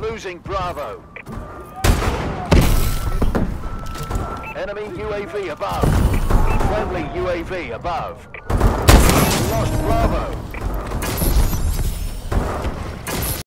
Losing Bravo. Enemy UAV above. Friendly UAV above.